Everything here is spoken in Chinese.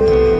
嗯。